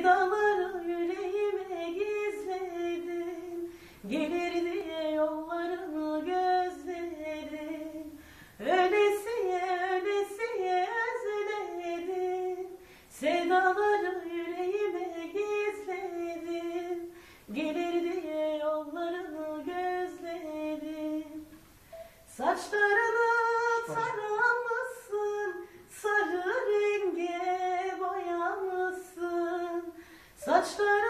Sevdaları yüreğime gizledim Gelir diye yollarını gözledim Ölesiye ölesiye özledim Sevdaları yüreğime gizledim Gelir diye yollarını gözledim Saçları Saçları